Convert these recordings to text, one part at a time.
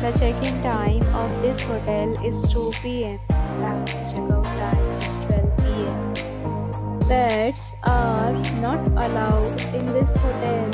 The check-in time of this hotel is 2 p.m. and the check-out time is 12 p.m. Pets are not allowed in this hotel.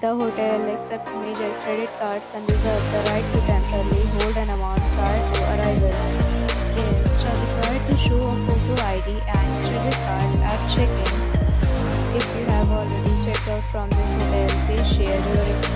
The hotel accepts major credit cards and reserves the right to temporarily hold an amount prior to arrival. Guests are required to show a photo ID and credit card at check-in. If you have already checked out from this hotel, please share your experience